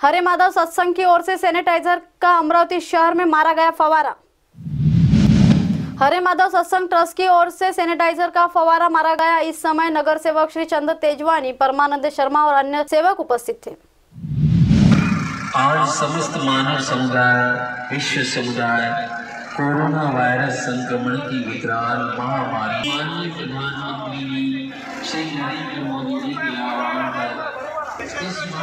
हरे माधव सत्संग की ओर से सैनिटाइजर का अमरावती शहर में मारा गया फवारा। हरे माधव सत्संग ट्रस्ट की ओर से सैनिटाइजर का फवारा मारा गया। इस समय नगर सेवक श्री चंद्र तेजवानी, परमानंद शर्मा और अन्य सेवक उपस्थित थे। आज समस्त मानव समुदाय, विश्व समुदाय, कोरोना वायरस संक्रमण की विकराल महामारी। माननीय प्रधानमंत्री श्री नरेंद्र मोदी जी के आह्वान पर